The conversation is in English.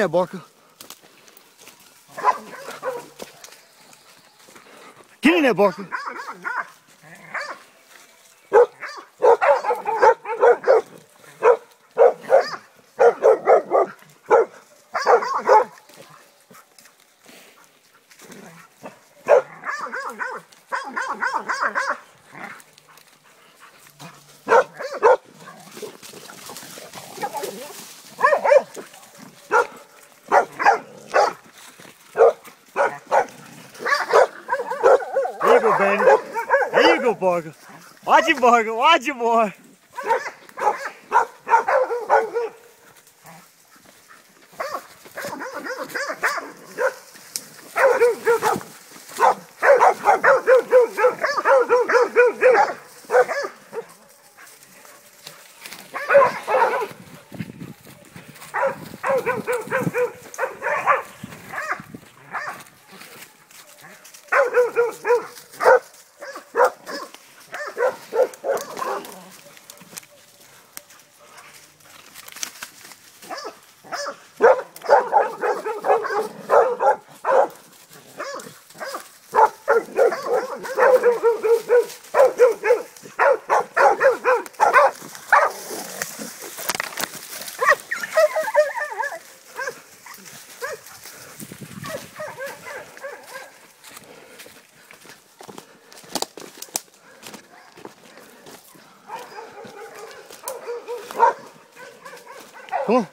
there, Barker. Get in there, Barker. Benny. There you go, Borgo. Watch it, Borgo. Watch it. On.